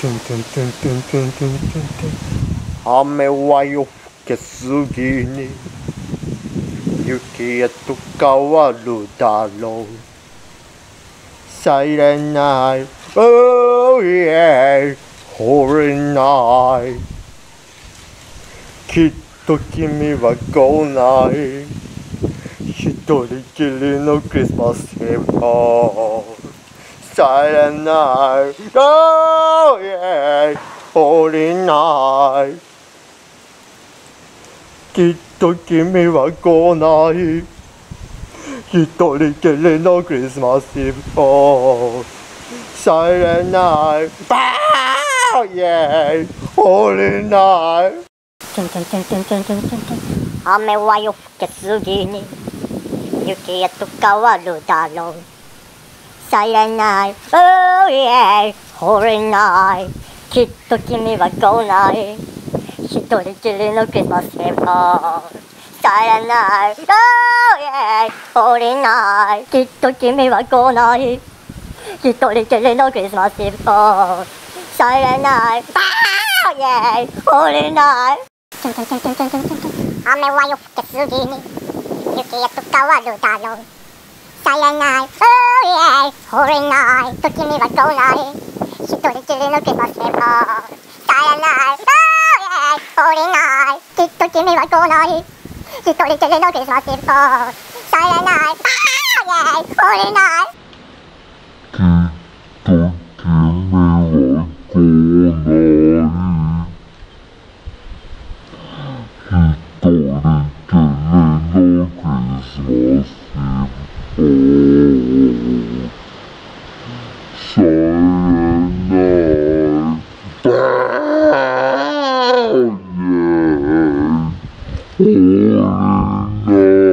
トゥントゥントゥントゥントゥントゥントゥントゥン雨は夜更けすぎに雪へと変わるだろうされない Oh yeah 惚れないきっと君は来ない一人きりのクリスマスイブをされない。Oh yeah 降りないきっと君は来ない。一人きりのクリスマスイブ Oh yeah 降りないトゥントゥントゥントゥントゥントゥントゥントゥン雨は夜更けすぎに。雪へと変わるだろう。silent night, oh yeah, holy night きっと君は来ない一人きりのクリスマスイブ silent night, oh yeah, holy night きっと君は来ない一人きりのクリスマスイブ silent night, oh yeah, holy night 雨は夜更けすぎに雪へと変わるだろう silent night. Oh yeah, horror night. 時には来ない。一人きり抜けませんも。silent night. Oh yeah, horror night. きっと君は来ない。一人きり抜けませんも。silent night. Oh yeah, horror night. きっと君は来ない。Yeah.